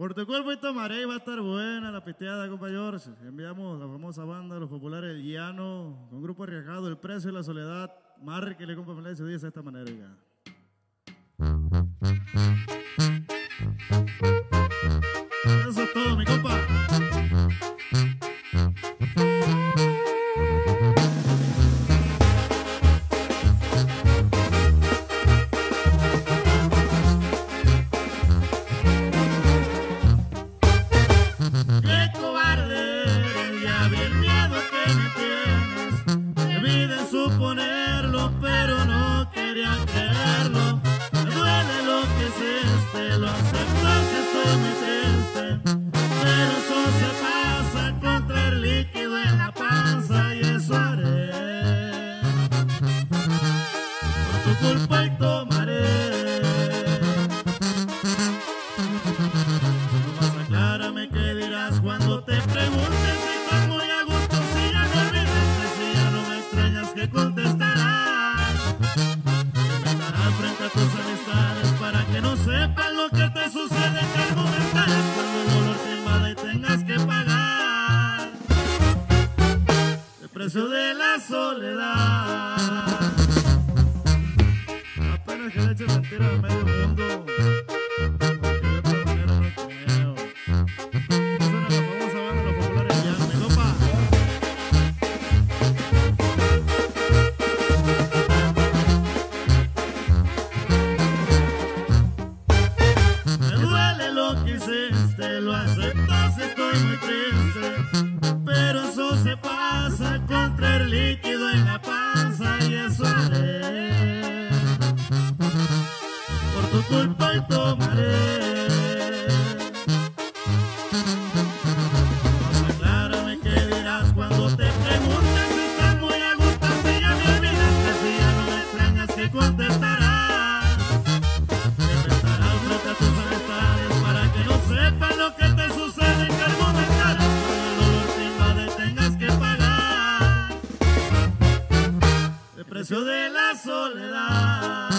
Por tu cuerpo y tomaré y va a estar buena la piteada, compa George. Enviamos la famosa banda Los Populares El Llano, con grupo arriesgado, El Precio y la Soledad. Márquele, compa Melesio, dice de esta manera. Tu culpa y tomaré. Nomás aclárame qué dirás cuando te preguntes si estás muy a gusto, si ya me olvidaste, si ya no me extrañas, ¿qué contestarás? Que me frente a tus amistades para que no sepan lo que te sucede, que argumentarás cuando el dolor te invada y tengas que pagar el precio de la soledad. Hiciste, lo aceptas, estoy muy triste. Pero eso se pasa con traer líquido en la panza y eso haré. Por tu culpa y tomaré. el precio de la soledad.